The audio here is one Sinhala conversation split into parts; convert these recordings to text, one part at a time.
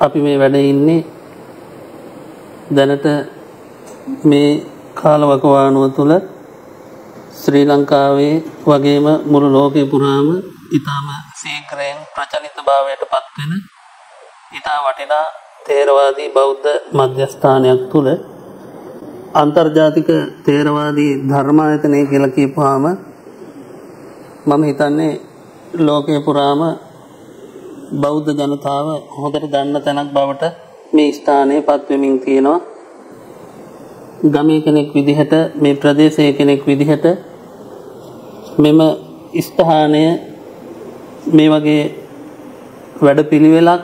අපි මේ වැඩ ඉන්නේ දැනට මේ කාලවකවානුව තුළ ශ්‍රී ලංකාවේ වගේම මුළු ලෝකය පුරාම ඉතාම සීක්‍රයෙන් ප්‍රචලිත භාවයට පත්වෙන ඉතා වටිනා තේරවාදී බෞද්ධ මධ්‍යස්ථානයක් තුළ අන්තර්ජාතික තේරවාදී ධර්මායතනය කියල කියපුහාම මම හිතන්නේ ලෝකය පුරාම බෞද්ධ ජනතාව හොඳට දන්න තැනක් බවට මේ ස්ථානය පත්වමින් තියෙනවා ගමේ කෙනෙක් විදිහට මේ ප්‍රදේශය කෙනෙක් විදිහට මෙම ස්ථානය මේ වගේ වැඩ පිළිවෙලක්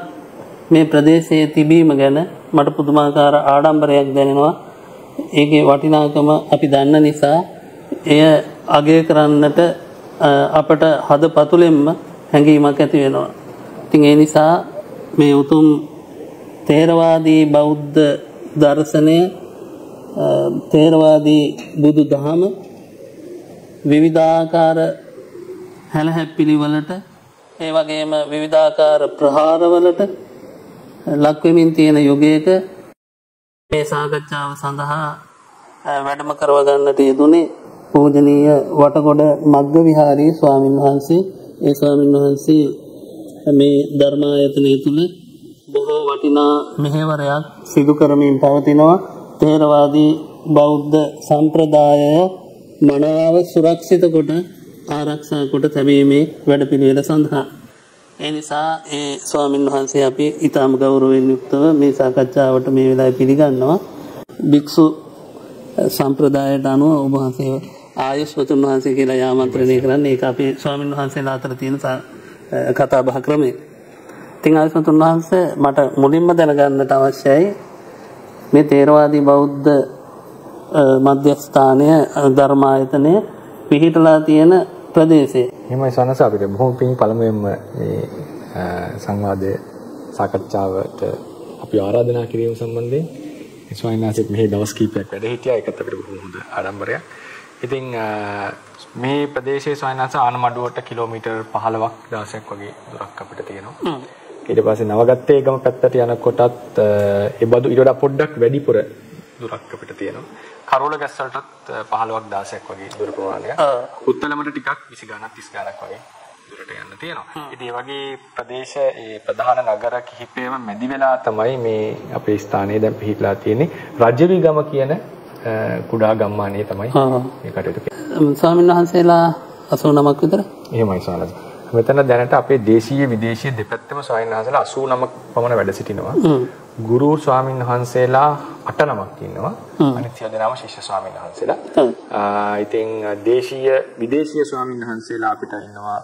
මේ ප්‍රදේශයේ තිබීම ගැන මට පුදුමාකාර ආඩම්බරයක් දැනෙනවා ඒගේ වටිනාකම අපි දන්න නිසා එය අගය කරන්නට අපට හද පතුලෙම්ම හැඟීමක් ඇති වෙනවා. ඉතින් ඒ නිසා මේ උතුම් තේරවාදී බෞද්ධ දර්ශනය තේරවාදී බුදු දහම විවිධාකාර හැලහැප්පිලිවලට ඒ වගේම විවිධාකාර ප්‍රහාරවලට ලක්වෙමින් තියෙන යුගයක මේ සාකච්ඡාව සඳහා වැඩම කරවගන්නට යෙදුනේ පූජනීය වටකොඩ මග්ග විහාරී ස්වාමින් වහන්සේ ඒ ස්වාමින් වහන්සේ මේ ධර්මායතනය තුළ බොහෝ වටිනා මෙහෙවරයක් සිදු කරමින් පවතිනවා තේරවාදී බෞද්ධ සම්ප්‍රදායය මනාව සුරක්ෂිත කොට ආරක්ෂා කොට තැබීමේ වැඩපිළිවෙල සඳහා. ඒ නිසා ඒ ස්වාමින් වහන්සේ අපි ඉතාම ගෞරවෙන් යුක්තව මේ සාකච්ඡාවට මේ වෙලා පිළිගන්නවා. භික්‍ෂු සම්ප්‍රදායට අනුව ඔබහන්සේ ආයුස්වතුන් වහන්සේ කියලා යාමන්ත්‍රණය කරන්න ඒ අපේ ස්වාමින් වහන්සේලා අතර තියෙන කතා බහ ක්‍රමේ. තිං ආයුස්වතුන් වහන්සේ මට මුලින්ම දැනගන්නට අවශ්‍යයි මේ තේරවාදී බෞද්ධ මධ්‍යස්ථානය ධර්මායතනය පිහිටලා තියෙන ප්‍රදේශය. එහෙමයි සනස අපිට බොහොම පිං පළමුවෙන්ම මේ සංවාදය සාකච්ඡාවට අපි ආරාධනා කිරීම සම්බන්ධයෙන් ස්වාමීන් වහන්සේත් මෙහි දවස් කිහිපයක් වැඩ හිටියා. ඒකත් අපිට බොහොම හොඳ ආඩම්බරයක්. ඉතින් මේ ප්‍රදේශයේ වහන්සේ ආනමඩුවට කිලෝමීටර් 15ක් 16ක් වගේ දුරක් අපිට තියෙනවා. ඊට පස්සේ නවගත්තේ ගම පැත්තට යනකොටත් ඒ බදු ඊට වඩා පොඩ්ඩක් වැඩිපුර දුරක් අපිට තියෙනවා. කරුල ගැස්සලටත් 15ක් 16ක් වගේ දුර ප්‍රමාණයක්. උත්තලමට ටිකක් 20 ගණක් 30 ගණක් වගේ දුරට යන්න තියෙනවා. ඉතින් වගේ ප්‍රදේශ ඒ ප්‍රධාන නගර කිහිපයම මැදි වෙලා තමයි මේ අපේ ස්ථානයේ දැන් පිහිටලා තියෙන්නේ. රජවිගම කියන කුඩා ගම්මානයේ තමයි මේ කටයුතු කරන්නේ. ස්වාමීන් වහන්සේලා 89ක් විතර? එහෙමයි ස්වාමීන් මෙතන දැනට අපේ දේශීය විදේශීය දෙපැත්තම ස්වාමීන් වහන්සේලා 89ක් පමණ වැඩ සිටිනවා. ගුරු ස්වාමීන් වහන්සේලා 8 නමක් ඉන්නවා. අනිත් සියලු දෙනාම ශිෂ්‍ය ස්වාමීන් වහන්සේලා. ඉතින් දේශීය විදේශීය ස්වාමීන් වහන්සේලා අපිට ඉන්නවා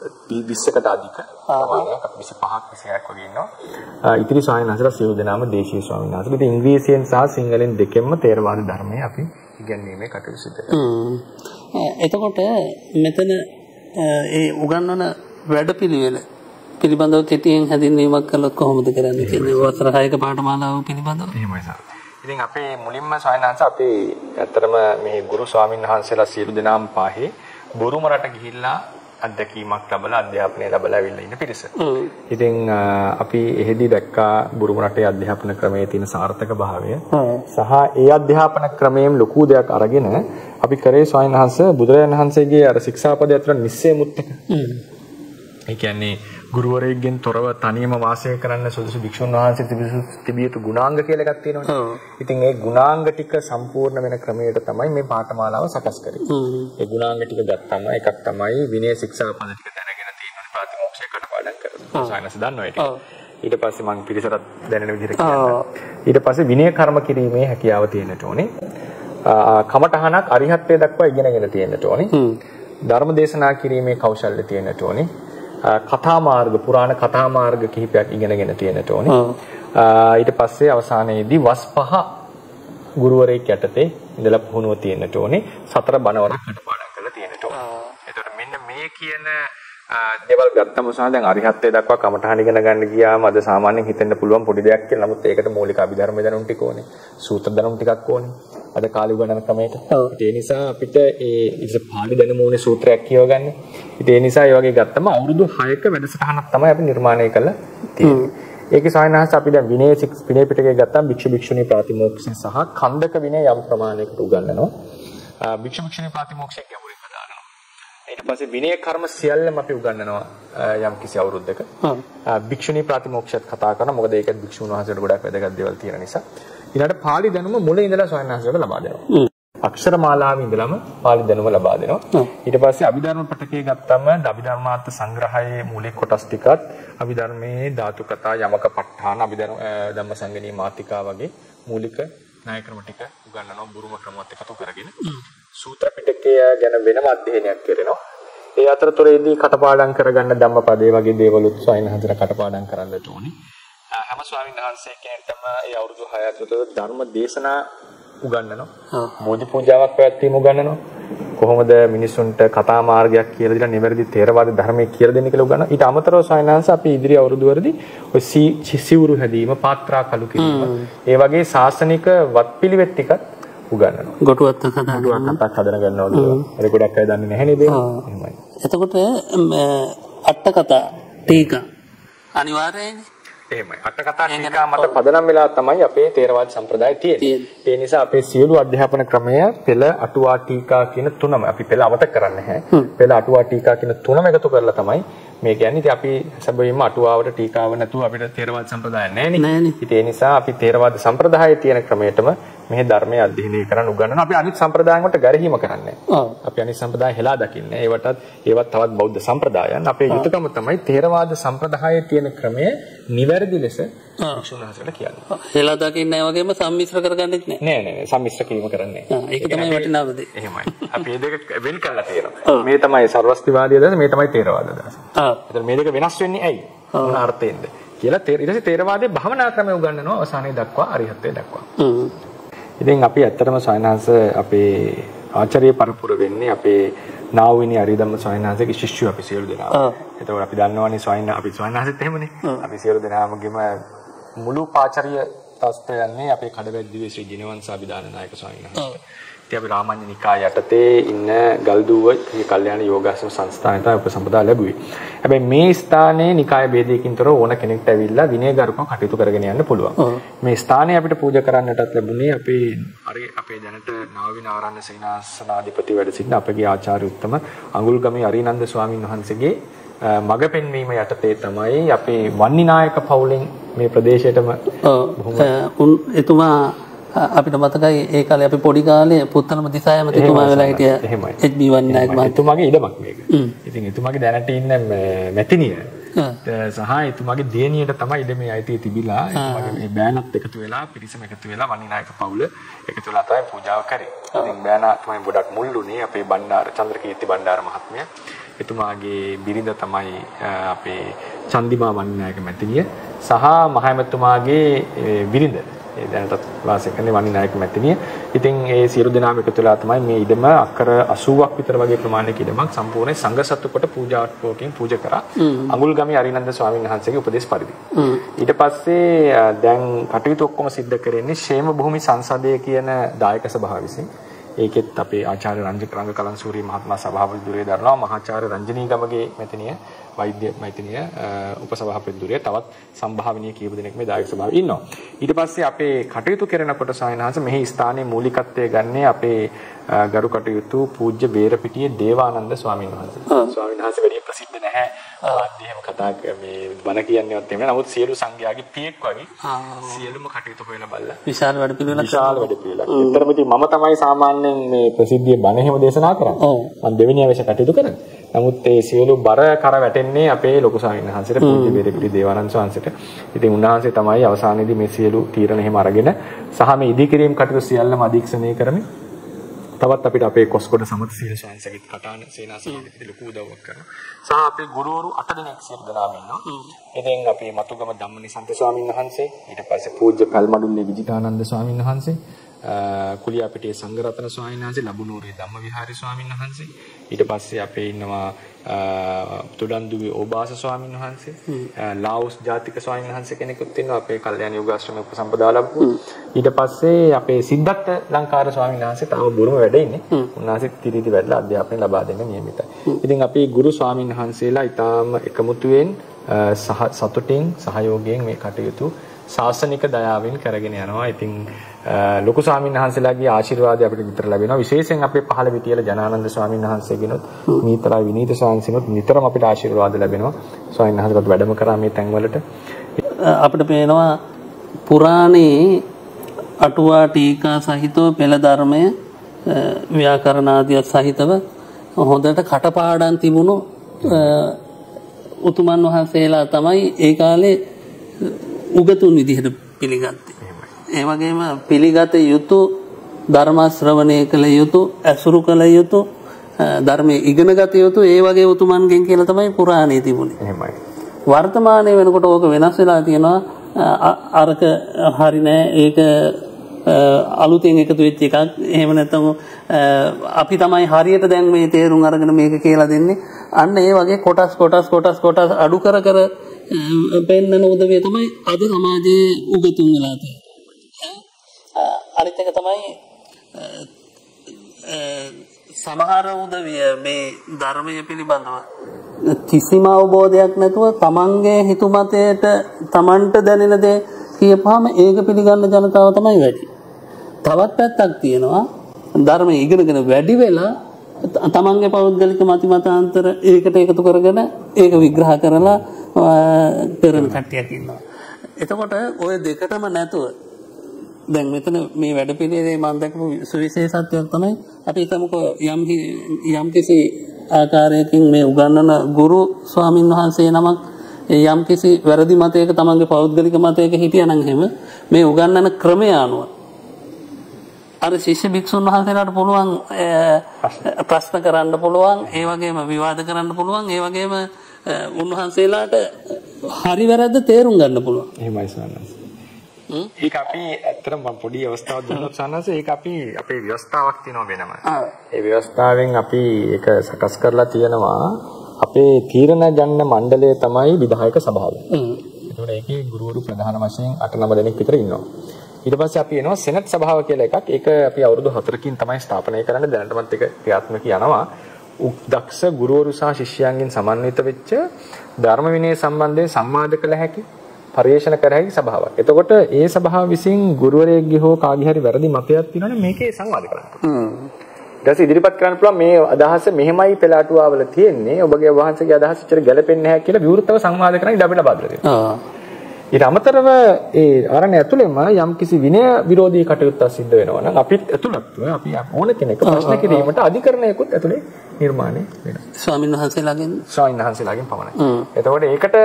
20කට අධික ප්‍රමාණයක් 25ක් 26ක් වගේ ඉන්නවා. ඉතිරි ස්වාමීන් වහන්සේලා සියලු දෙනාම දේශීය ස්වාමීන් වහන්සේලා. ඉතින් ඉංග්‍රීසියෙන් සහ සිංහලෙන් දෙකෙන්ම තේරවාද ධර්මයේ අපි ඉගෙනීමේ කටයුතු සිදු කරනවා. එතකොට මෙතන ඒ උගන්වන වැඩපිළිවෙල පිළිබඳව කෙටියෙන් හැඳින්වීමක් කළොත් කොහොමද කරන්නේ කියන්නේ වසර 6ක පාඨමාලාව පිළිබඳව. එහෙමයි සර්. ඉතින් අපේ මුලින්ම ස්වාමීන් අපේ ඇත්තටම මේ ගුරු ස්වාමීන් වහන්සේලා සියලු දෙනාම පාහේ බුරුම රට ගිහිල්ලා අත්දැකීමක් ලැබලා අධ්‍යාපනය ලැබලා ඇවිල්ලා ඉන්න පිරිස. ඉතින් අපි එහෙදි දැක්කා බුරුම රටේ අධ්‍යාපන ක්‍රමයේ තියෙන සාර්ථක භාවය. සහ ඒ අධ්‍යාපන ක්‍රමයෙන් ලොකු දෙයක් අරගෙන අපි කරේ ස්වාමීන් වහන්සේ බුදුරජාණන් වහන්සේගේ අර ශික්ෂාපදය අතර නිස්සය මුත්තක. ඒ කියන්නේ ගුරුවරයෙක්ගෙන් තොරව තනියම වාසය කරන්න සුදුසු භික්ෂුන් වහන්සේ තිබිය යුතු ගුණාංග කියලා එකක් තියෙනවනේ. ඉතින් ඒ ගුණාංග ටික සම්පූර්ණ වෙන ක්‍රමයට තමයි මේ පාඨමාලාව සකස් කරේ. ඒ ගුණාංග ටික ගත්තම එකක් තමයි විනය ශික්ෂා පද ටික දැනගෙන තියෙනවා. ප්‍රතිමෝක්ෂය කටපාඩම් කරනවා. සායනස දන්නවා ඒක. ඊට පස්සේ මම පිළිසරත් දැනෙන විදිහට කියන්නම්. ඊට පස්සේ විනය කර්ම කිරීමේ හැකියාව තියෙන්නට ඕනේ. කමඨහනක් අරිහත්ත්වයට දක්වා ඉගෙනගෙන තියෙන්නට ඕනේ. ධර්ම දේශනා කිරීමේ කෞශල්‍ය තියෙන්නට ඕනේ. කතා මාර්ග පුරාණ කතා මාර්ග කිහිපයක් ඉගෙනගෙන තියෙන්නට ඕනේ. ඊට පස්සේ අවසානයේදී වස් පහ ගුරුවරයෙක් යටතේ ඉඳලා පුහුණුව තියෙන්නට ඕනේ. සතර බණවරක් කටපාඩම් කරලා තියෙන්නට ඕනේ. එතකොට මෙන්න මේ කියන දේවල් ගත්තම සහ දැන් අරිහත්ත්වයට දක්වා කමඨහන ඉගෙන ගන්න ගියාම අද සාමාන්‍යයෙන් හිතෙන්න පුළුවන් පොඩි දෙයක් කියලා. නමුත් ඒකට මූලික අභිධර්ම දැනුම් ටික ඕනේ. සූත්‍ර දැනුම් ටිකක් ඕනේ. අද කාලේ උගන්වන ක්‍රමයට. ඒ නිසා අපිට ඒ ඉතින් පාළි දැනුම ඕනේ සූත්‍රයක් කියවගන්න. ඉතින් ඒ නිසා ඒ වගේ ගත්තම අවුරුදු 6ක වැඩසටහනක් තමයි අපි නිර්මාණය කළා. ඒකේ ස්වාමීන් වහන්සේ අපි දැන් විනය විනය පිටකේ ගත්තාම භික්ෂු භික්ෂුණී ප්‍රාතිමෝක්ෂය සහ කන්දක විනය යම් ප්‍රමාණයකට උගන්වනවා. භික්ෂු භික්ෂුණී ප්‍රාතිමෝක්ෂය ගැඹුරින් හදාගන්නවා. ඊට පස්සේ විනය කර්ම සියල්ලම අපි උගන්වනවා යම් කිසි අවුරුද්දක. භික්ෂුණී ප්‍රාතිමෝක්ෂයත් කතා කරනවා. මොකද ඒකත් භික්ෂුන් වහන්සේට ගොඩක් වැදගත් දේවල් තියෙන නිසා. ඊළඟට පාලි දැනුම මුලින් ඉඳලා ස්වාමීන් වහන්සේට ලබා දෙනවා. අක්ෂර මාලාවේ ඉඳලම පාලි දැනුම ලබා දෙනවා. ඊට පස්සේ අභිධර්ම පටකයේ ගත්තම අභිධර්මාර්ථ සංග්‍රහයේ මූලික කොටස් ටිකත් අභිධර්මයේ ධාතු කතා යමක ප ဋ ාණ අභිධර්ම ධම්මසංගණී මාතිකා වගේ මූලික ණය ක්‍රම ටික උගන්වනවා බුරුම ක්‍රමවත් එකතු කරගෙන. සූත්‍ර පිටකය ගැන වෙනම අධ්‍යයනයක් කරනවා. ඒ අතරතුරේදී කටපාඩම් කරගන්න ධම්මපදයේ වගේ දේවලුත් සොයන හතර කටපාඩම් කරන්න ඕනේ. හැම ස්වාමීන් වහන්සේ කෙනෙක්ටම ඒ අවුරුදු 6 ඇතුළත ධර්ම දේශනා උගන්වනවා. බෝධි පූජාවක් පැවැත්වීම උගන්වනවා. කොහොමද මිනිසුන්ට කතා මාර්ගයක් කියලා දීලා නිවැරදි තේරවාද ධර්මයේ කියලා දෙන්න කියලා උගන්වනවා. ඊට අමතරව සයන්හන්ස අපි ඉදිරි අවුරුදු වලදී ඔය සිවුරු හැදීම, පාත්‍රා කළු කිරීම, ඒ වගේ ශාසනික වත්පිළිවෙත් ටිකත් උගන්වනවා. ගොටුවත් කතා ගොටුවක් හදන ගන්නවා කියලා. ඒක ගොඩක් අය දන්නේ නැහැ නේද? එහෙමයි. එතකොට අට කතා ටීකා අනිවාර්යයිනේ. එහෙමයි. අට කතා ටීකා මත පදනම් වෙලා තමයි අපේ තේරවාද සම්ප්‍රදාය තියෙන්නේ. ඒ නිසා අපේ සියලු අධ්‍යාපන ක්‍රමය පෙළ අටුවා ටීකා කියන තුනම අපි පෙළ අමතක කරන්නේ නැහැ. පෙළ අටුවා ටීකා කියන තුනම එකතු කරලා තමයි මේ කියන්නේ ඉතින් අපි සැබවින්ම අටුවාවට ටීකාව නැතුව අපිට තේරවාද සම්ප්‍රදාය නැහැ ඒ නිසා අපි තේරවාද සම්ප්‍රදායේ තියෙන ක්‍රමයටම මේ ධර්මයේ අධ්‍යයනය කරන්න උගන්වනවා. අපි අනිත් සම්ප්‍රදායන් වලට ගැරහීම කරන්නේ අපි අනිත් සම්ප්‍රදාය හෙලා දකින්නේ. ඒවටත් ඒවත් තවත් බෞද්ධ සම්ප්‍රදායන්. අපේ යුතුයකම තමයි තේරවාද සම්ප්‍රදායේ තියෙන ක්‍රමය නිවැරදි ලෙස වික්ෂුණාසලට කියන්නේ. හෙලා දකින්නේ වගේම සම්මිශ්‍ර කරගන්නෙත් නෑ. නෑ නෑ සම්මිශ්‍ර කිරීම කරන්නේ නෑ. ඒක තමයි වටිනාම දේ. එහෙමයි. අපි මේ දෙක වෙන් කරලා තියෙනවා. මේ තමයි සර්වස්තිවාදී අදහස, මේ තමයි තේරවාද අදහස. ඒතර මේ දෙක වෙනස් වෙන්නේ ඇයි? මොන අර්ථයෙන්ද? කියලා ඊට පස්සේ තේරවාදයේ භවනා ක්‍රමය උගන්වනවා අවසානයේ දක්වා අරිහත්ත්වයට දක්වා. ඉතින් අපි ඇත්තටම සයන්හන්ස අපේ ආචාර්ය පරපුර වෙන්නේ අපේ නාවිනි අරිදම්ම ස්වාමීන් ශිෂ්‍යය අපි සියලු දෙනා. එතකොට අපි දන්නවනේ ස්වාමීන් අපි ස්වාමීන් වහන්සේත් එහෙමනේ. අපි සියලු දෙනාමගෙම මුළු පාචාරිය තස්ත යන්නේ අපේ කඩවැද්දුවේ ශ්‍රී ජිනවංශ අභිදාන නායක ස්වාමීන් වහන්සේ. ඉතින් අපි රාමඤ්ඤ නිකාය යටතේ ඉන්න ගල්දුව මේ කල්යාණ යෝගාශ්‍රම සංස්ථානයට උපසම්පදා ලැබුවේ. හැබැයි මේ ස්ථානයේ නිකාය ભેදයකින් තොර ඕන කෙනෙක්ට ඇවිල්ලා විනයගරුකව කටයුතු කරගෙන යන්න පුළුවන්. මේ ස්ථානය අපිට පූජා කරන්නටත් ලැබුණේ අපේ අරේ අපේ දැනට නාවින ආරණ්‍ය සේනාසනාධිපති වැඩ සිටින අපගේ ආචාර්ය උත්තම අඟුල්ගමේ අරිනන්ද ස්වාමින් වහන්සේගේ මග පෙන්වීම යටතේ තමයි අපේ වන්නිනායක පවුලෙන් මේ ප්‍රදේශයටම ඔව් එතුමා අපිට මතකයි ඒ කාලේ අපි පොඩි කාලේ පුත්තලම දිසායම එතුමා වෙලා හිටිය එච්.බී වන්නායක. එතුමාගේ ඉඩමක් මේක. ඉතින් එතුමාගේ දැනට ඉන්න මැතිනිය. සහ එතුමාගේ දියණියට තමයි ඉඩමේ අයිතිය තිබිලා එතුමාගේ මේ බෑනත් එකතු වෙලා පිරිසම එකතු වෙලා වන්නිනායක පවුල එකතු වෙලා තමයි පූජාව කරේ. ඉතින් බෑනා තමයි ගොඩක් මුල්ුනේ අපේ බණ්ඩාර චන්ද්‍රකීර්ති බණ්ඩාර මහත්මයා. එතුමාගේ බිරිඳ තමයි අපේ චන්දිමා වන්නිනායක මැතිනිය සහ මහමැතිතුමාගේ බිරිඳ ඒ දැනටත් වාසය කරන වනි නායක මැතිණිය. ඉතින් ඒ සියලු දෙනාම එකතු වෙලා තමයි මේ ඉඩම අක්කර 80ක් විතර වගේ ප්‍රමාණයක ඉඩමක් සම්පූර්ණ සංඝසත්තු කොට පූජාත්මකයෙන් පූජා කරා. අඟුල්ගමේ අරිනන්ද ස්වාමීන් වහන්සේගේ උපදේශ පරිදි. ඊට පස්සේ දැන් කටයුතු ඔක්කොම සිද්ධ කරන්නේ ෂේම භූමි සංසදය කියන දායක සභාව විසින්. ඒකෙත් අපේ ආචාර්ය රංජක රංග කලන්සූරි මහත්මයා සභාපති ධුරය දරනවා මහාචාර්ය රංජනී ගමගේ මෙතනිය වෛද්‍ය මෛත්‍රිය උපසභාපති ධුරය තවත් සම්භාවනීය කීප දෙනෙක් මේ දායක සභාවේ ඉන්නවා. ඊට පස්සේ අපේ කටයුතු කරනකොට සායනහස මෙහි ස්ථානයේ මූලිකත්වය ගන්නේ අපේ ගරු කටයුතු පූජ්‍ය බේරපිටියේ දේවානන්ද ස්වාමීන් වහන්සේ. ස්වාමීන් වහන්සේ වැඩි ප්‍රසිද්ධ නැහැ. ආදී එහෙම කතා මේ බණ කියන්නේවත් එහෙම නමුත් සියලු සංඝයාගේ පියෙක් වගේ සියලුම කටයුතු හොයලා බලලා විශාල වැඩ පිළිවෙලක්. විශාල වැඩ පිළිවෙලක්. ඒතරම ඉතින් මම තමයි සාමාන්‍යයෙන් මේ ප්‍රසිද්ධිය බණ එහෙම දේශනා කරන්නේ. මම දෙවෙනි අවශ්‍ය කටයුතු කරන්නේ. නමුත් ඒ සියලු බර කර වැටෙන්නේ අපේ ලොකු ස්වාමීන් වහන්සේට පූජ්‍ය බෙරපිටි දේවානන්ද ස්වාමීන්ට. ඉතින් උන්වහන්සේ තමයි අවසානයේදී මේ සියලු තීරණ එහෙම අරගෙන සහ මේ ඉදිකිරීම කටයුතු සියල්ලම අධීක්ෂණය කරමින් තවත් අපිට අපේ කොස්කොඩ සමත සීල ශාන්සගෙත් කටාන සේනාසනෙත් ලොකු උදව්වක් කරනවා. සහ අපේ ගුරුවරු 8 දෙනෙක් සියලු දෙනාම ඉන්නවා. ඉතින් අපේ මතුගම ධම්මනිසන්ත ස්වාමීන් වහන්සේ, ඊට පස්සේ පූජ්‍ය පැල්මඩුල්ලේ විජිතානන්ද ස්වාමීන් වහන්සේ, කුලියාපිටියේ සංඝරත්න ස්වාමීන් වහන්සේ, ලබුනෝරේ ධම්මවිහාරි ස්වාමීන් වහන්සේ, ඊට පස්සේ අපේ ඉන්නවා තුඩන්දුවේ ඕබාස ස්වාමීන් වහන්සේ. ලාවුස් ජාතික ස්වාමීන් වහන්සේ කෙනෙකුත් ඉන්නවා අපේ කල්යාණ යෝගාශ්‍රමයේ උපසම්පදා ලැබුවා. ඊට පස්සේ අපේ සිද්ධාර්ථ ලංකාර ස්වාමීන් වහන්සේ තාම බුරුම වැඩ ඉන්නේ. උන්වහන්සේ තිරිදි වැඩලා අධ්‍යාපනය ලබා දෙන්න නියමිතයි ඉතින් අපි ගුරු ස්වාමීන් වහන්සේලා ඊටාම එකමුතුවෙන් සහ සතුටින් සහයෝගයෙන් මේ කටයුතු ශාසනික දයාවෙන් කරගෙන යනවා. ඉතින් ලොකු ස්වාමීන් වහන්සේලාගේ ආශිර්වාදය අපිට විතර ලැබෙනවා. විශේෂයෙන් අපේ පහළ විතියල ජනානන්ද ස්වාමීන් වහන්සේගෙනුත් මීතරා විනීත ස්වාමීන්සිනුත් නිතරම අපිට ආශිර්වාද ලැබෙනවා. ස්වාමීන් වහන්සේකට වැඩම කරා මේ තැන්වලට. අපිට පේනවා පුරාණේ අටුවා ටීකා සහිතව පෙළ ධර්මය ව්‍යාකරණාදිය සහිතව හොඳට කටපාඩම් තිබුණු උතුමන් වහන්සේලා තමයි ඒ කාලේ උගතුන් විදිහට පිළිගත්තේ. ඒ වගේම පිළිගත යුතු ධර්ම ශ්‍රවණය කළ යුතු ඇසුරු කළ යුතු ධර්මයේ ඉගෙන ගත යුතු ඒ වගේ උතුමන්ගෙන් කියලා තමයි පුරාණේ තිබුණේ. එහෙමයි. වර්තමානයේ වෙනකොට ඕක වෙනස් වෙලා තියෙනවා. අරක හරි නෑ ඒක අලුතෙන් එකතු වෙච්ච එකක්. එහෙම නැත්නම් අපි තමයි හරියට දැන් මේ තේරුම් අරගෙන මේක කියලා දෙන්නේ. අන්න ඒ වගේ කොටස් කොටස් කොටස් කොටස් අඩු කර කර පෙන්වන උදවිය තමයි අද සමාජයේ උගතුන් වෙලා තියෙන්නේ. අනිත් එක තමයි සමහර උදවිය මේ ධර්මය පිළිබඳව කිසිම අවබෝධයක් නැතුව තමන්ගේ හිතුමතයට තමන්ට දැනෙන දේ කියපුවාම ඒක පිළිගන්න ජනතාව තමයි වැඩි. තවත් පැත්තක් තියෙනවා ධර්මය ඉගෙනගෙන වැඩි වෙලා තමන්ගේ පෞද්ගලික මති මතාන්තර ඒකට එකතු කරගෙන ඒක විග්‍රහ කරලා කරන කට්ටියක් ඉන්නවා. එතකොට ওই දෙකටම නැතුව දැන් මෙතන මේ වැඩපිළිවෙලේ මම දැකපු සුවිශේෂත්වයක් තමයි අපි හිතමුකෝ යම් යම් කිසි ආකාරයකින් මේ උගන්වන ගුරු ස්වාමින් වහන්සේ නමක් යම් කිසි වැරදි මතයක තමන්ගේ පෞද්ගලික මතයක හිටියනම් එහෙම මේ උගන්වන ක්‍රමය අනුව අර ශිෂ්‍ය භික්ෂුන් වහන්සේලාට පුළුවන් ප්‍රශ්න කරන්න පුළුවන් ඒ වගේම විවාද කරන්න පුළුවන් ඒ වගේම උන්වහන්සේලාට හරි වැරද්ද තේරුම් ගන්න පුළුවන්. එහෙමයි සන්නස්. ඒක අපි ඇත්තටම මම පොඩි අවස්ථාවක් දුන්නොත් සන්නස් ඒක අපි අපේ ව්‍යවස්ථාවක් තියෙනවා වෙනම. ඒ ව්‍යවස්ථාවෙන් අපි ඒක සකස් කරලා තියෙනවා අපේ තීරණ ගන්න මණ්ඩලය තමයි විධායක සභාව. ඒතකොට ඒකේ ගුරුවරු ප්‍රධාන වශයෙන් 8-9 දෙනෙක් විතර ඉන්නවා. ඊට පස්සේ අපි එනවා සෙනට් සභාව කියලා එකක්. ඒක අපි අවුරුදු 4කින් තමයි ස්ථාපනය කරන්න දැනටමත් ඒක ක්‍රියාත්මක යනවා. දක්ෂ ගුරුවරු සහ ශිෂ්‍යයන්ගෙන් සමන්විත වෙච්ච ධර්ම විනය සම්බන්ධයෙන් සංවාද කළ හැකි පරිේශන කර හැකි සභාවක්. එතකොට ඒ සභාව විසින් ගුරුවරයෙක්ගේ හෝ කාගේ හරි වැරදි මතයක් තියෙනවනේ මේකේ සංවාද කරන්න. හ්ම්. ඊට ඉදිරිපත් කරන්න පුළුවන් මේ අදහස මෙහෙමයි පෙළාටුවාවල තියෙන්නේ. ඔබගේ වහන්සේගේ අදහස ඉතර ගැලපෙන්නේ නැහැ කියලා විවෘතව සංවාද කරන්න ඉඩ අපිට බාධා. ඊට අමතරව ඒ ආරණ්‍ය ඇතුළෙම යම්කිසි විනය විරෝධී කටයුත්තක් සිද්ධ වෙනවා නම් අපිත් ඇතුළත්ව අපි ඕන කෙනෙක් ප්‍රශ්න කිරීමට අධිකරණයකුත් ඇතුලේ නිර්මාණය වෙනවා. ස්වාමීන් වහන්සේලාගෙන් ස්වාමීන් වහන්සේලාගෙන් පමණයි. එතකොට ඒකට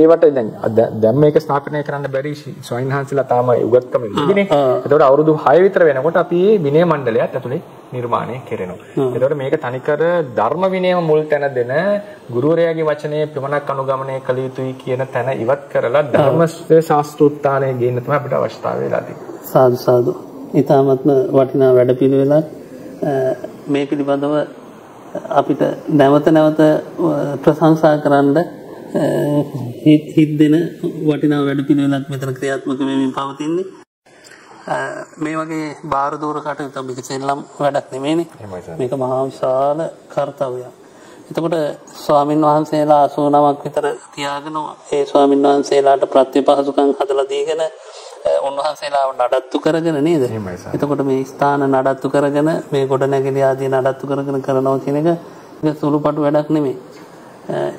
ඒවට දැන් දැන් මේක ස්ථාපනය කරන්න බැරි ස්වාමීන් වහන්සේලා තාම උගත්කම ඉන්නේ. එතකොට අවුරුදු 6 විතර වෙනකොට අපි විනය මණ්ඩලයක් ඇතුලේ නිර්මාණය කෙරෙනවා. එතකොට මේක තනිකර ධර්ම විනයම මුල් තැන දෙන ගුරුවරයාගේ වචනේ ප්‍රමණක් අනුගමනය කළ යුතුයි කියන තැන ඉවත් කරලා ධර්ම ශාස්ත්‍රෝත්ථානය ගේන්න තමයි අපිට අවශ්‍යතාවය වෙලා තියෙන්නේ. සාදු සාදු. ඊටමත්ම වටිනා වැඩපිළිවෙලක් මේ පිළිබඳව අපිට නැවත නැවත ප්‍රශංසා කරන්න හිත් දෙන වටිනා වැඩපිළිවෙලක් මෙතන ක්‍රියාත්මක වෙමින් පවතින්නේ. මේ වගේ බාහිර දූර කටයුතු මේක සෙල්ලම් වැඩක් නෙමෙයිනේ. මේක මහා විශාල කාර්යයක්. එතකොට ස්වාමින් වහන්සේලා 89ක් විතර තියාගෙන ඒ ස්වාමින් වහන්සේලාට ප්‍රතිපහසුකම් හදලා දීගෙන උන්වහන්සේලාව නඩත්තු කරගෙන නේද? එතකොට මේ ස්ථාන නඩත්තු කරගෙන මේ ගොඩනැගිලි ආදී නඩත්තු කරගෙන කරනවා කියන එක සුළුපටු වැඩක් නෙමෙයි.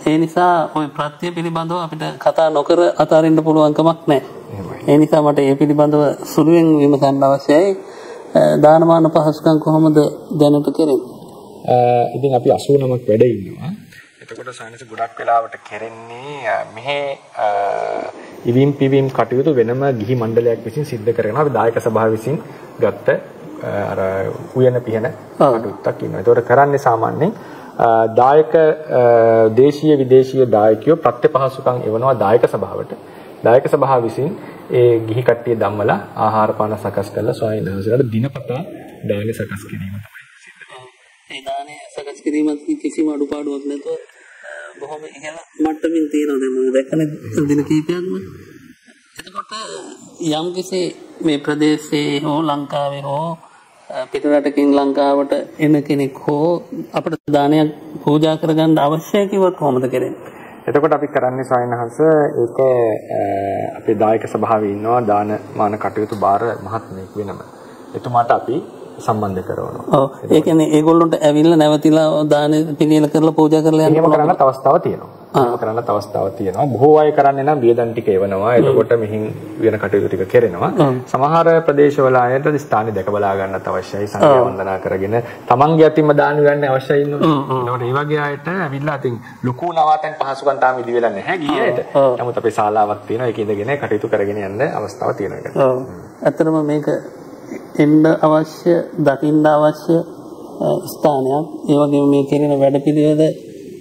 ඒ නිසා ওই ප්‍රත්‍ය පිළිබඳව අපිට කතා නොකර අතාරින්න පුළුවන් කමක් නැහැ. ඒ නිසා මට ඒ පිළිබඳව සුළුවෙන් විමසන්න අවශ්‍යයි. දානමාන පහසුකම් කොහොමද දැනට කෙරෙන්නේ? ඉතින් අපි 89ක් වැඩ ඉන්නවා. එතකොට සානස ගොඩක් වෙලාවට කෙරෙන්නේ මෙහි ඉවිම් පිවිම් කටයුතු වෙනම ගිහි මණ්ඩලයක් විසින් සිද්ධ කරගෙන අපි දායක සභාව විසින් ගත්ත අර උයන පිහන කටයුත්තක් ඉන්නවා. ඒතකොට කරන්නේ සාමාන්‍යයෙන් දායක දේශීය විදේශීය දායකයෝ ප්‍රත්‍යපහසුකම් එවනවා දායක සභාවට. දායක සභාව විසින් ඒ ගිහි කට්ටිය ධම්මලා ආහාර පාන සකස් කරලා ස්වාමීන් වහන්සේලාට දිනපතා දාන සකස් කිරීම තමයි සිද්ධ වෙන්නේ. ඒ දානේ සකස් කිරීමත් කිසිම අඩුපාඩුවක් නැතුව බොහොම ඉහළ මට්ටමින් තියෙනවා දැන් මම දැක්කනේ දින කිහිපයක්ම. එතකොට යම් කිසි මේ ප්‍රදේශයේ හෝ ලංකාවේ හෝ පිටරටකින් ලංකාවට එන කෙනෙක් හෝ අපිට දානයක් පූජා කරගන්න අවශ්‍යයි කිව්වොත් කොහොමද කරන්නේ? එතකොට අපි කරන්නේ සයන්හස ඒක අපේ දායක සභාවේ ඉන්නවා දාන මාන කටයුතු බාර මහත්මයෙක් වෙනම. එතුමාට අපි සම්බන්ධ කරනවා. ඔව්. ඒ කියන්නේ ඒගොල්ලොන්ට ඇවිල්ලා නැවතිලා දාන පිළියෙල කරලා පූජා කරලා යන්න එහෙම කරන්නත් අවස්ථාවක් තියෙනවා. කරන්නත් අවස්ථාවක් තියෙනවා. බොහෝ අය කරන්නේ නම් වියදම් ටික එවනවා. එතකොට මෙහින් වෙන කටයුතු ටික කරනවා. සමහර ප්‍රදේශවල අයට ස්ථානෙ දැක බලා ගන්නත් අවශ්‍යයි. සංඝයා වන්දනා කරගෙන තමන්ගේ අතින්ම දාන ගන්න අවශ්‍යයි ඉන්නවා. ඒ වගේ අයට ඇවිල්ලා අතින් ලොකු නවාතැන් පහසුකම් තාම ඉදි වෙලා නැහැ ගියයට. නමුත් අපේ ශාලාවක් තියෙනවා. ඒක ඉඳගෙන කටයුතු කරගෙන යන්න අවස්ථාවක් තියෙනවා. ඔව්. ඇත්තටම මේක එන්න අවශ්‍ය දකින්න අවශ්‍ය ස්ථානයක්. ඒ වගේම මේ කෙරෙන වැඩපිළිවෙල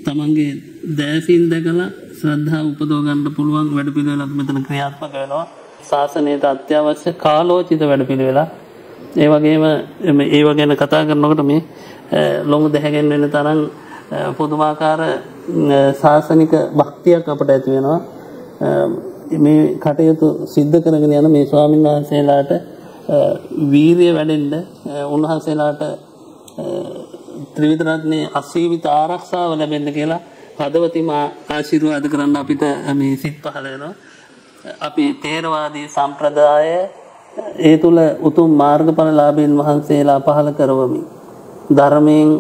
තමන්ගේ දෑසින් දැකලා ශ්‍රද්ධාව උපදව ගන්න පුළුවන් වැඩපිළිවෙලක් මෙතන ක්‍රියාත්මක වෙනවා. ශාසනයට අත්‍යවශ්‍ය කාලෝචිත වැඩපිළිවෙලක්. ඒ වගේම ඒව ගැන කතා කරනකොට මේ ලොඟ දැහැගෙන වෙන තරම් පුදුමාකාර ශාසනික භක්තියක් අපට ඇති වෙනවා. මේ කටයුතු සිද්ධ කරගෙන යන මේ ස්වාමීන් වහන්සේලාට වීරිය වැඩෙන්න උන්වහන්සේලාට ත්‍රිවිධ රත්නේ අසීමිත ආරක්ෂාව ලැබෙන්න කියලා හදවතින්ම ආශිර්වාද කරන්න අපිට මේ සිත් පහළ වෙනවා. අපි තේරවාදී සම්ප්‍රදාය ඒ තුල උතුම් මාර්ගඵලලාභීන් වහන්සේලා පහළ කරවමි. ධර්මයෙන්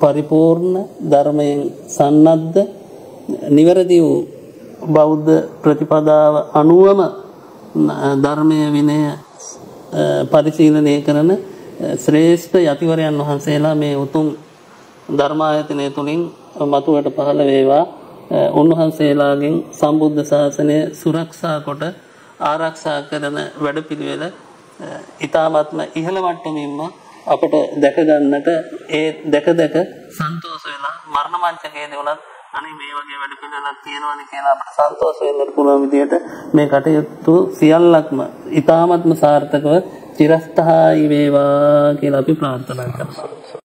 පරිපූර්ණ ධර්මයෙන් සන්නද්ධ නිවැරදි වූ බෞද්ධ ප්‍රතිපදාව අනුවම ධර්මයේ විනය පරිශීලනය කරන ශ්‍රේෂ්ඨ යතිවරයන් වහන්සේලා මේ උතුම් ධර්මායතනය තුලින් මතුවට පහළ වේවා. උන්වහන්සේලාගෙන් සම්බුද්ධ ශාසනය සුරක්ෂා කොට ආරක්ෂා කරන වැඩපිළිවෙල ඊ타ත්ම ඉහළ මට්ටමින්ම අපට දැක ගන්නට ඒ දැක දැක සන්තෝෂ වෙලා මරණ මංචකයේදී උනත් අනේ මේ වගේ වැඩ පිළිවෙලක් තියෙනවනේ කියලා අපිට සන්තෝෂ වෙන්න පුළුවන් විදිහට මේ කටයුතු සියල්ලක්ම ඊ타ත්ම සාර්ථකව චිරස්ථායි වේවා කියලා අපි ප්‍රාර්ථනා කරනවා.